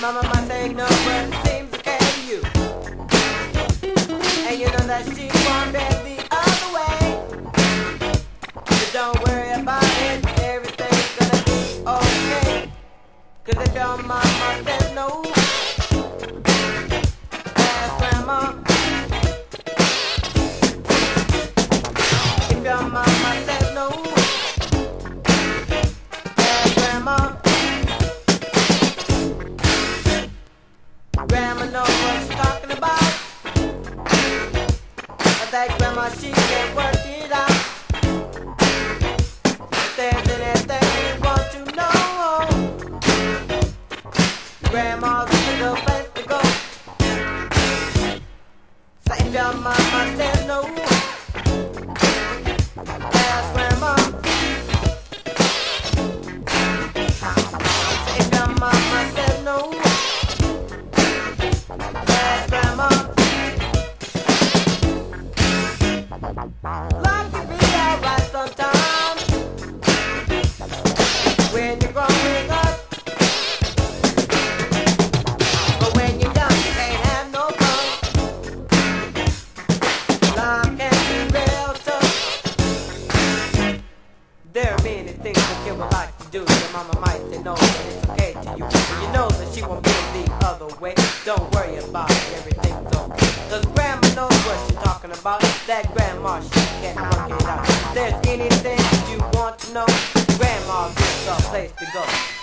Mama, my thing, no breath seems to care carry you. And you know that she won't bend the other way. So don't worry about it, everything's gonna be okay. Cause I don't. That grandma, she can work it out. There's anything you want to know, grandma's a place to go. If your mama says no, things that you would like to do. Your mama might say no, but it's okay to you. You know that she won't be That grandma, she can work it out. If there's anything you want to know, grandma's a place to go.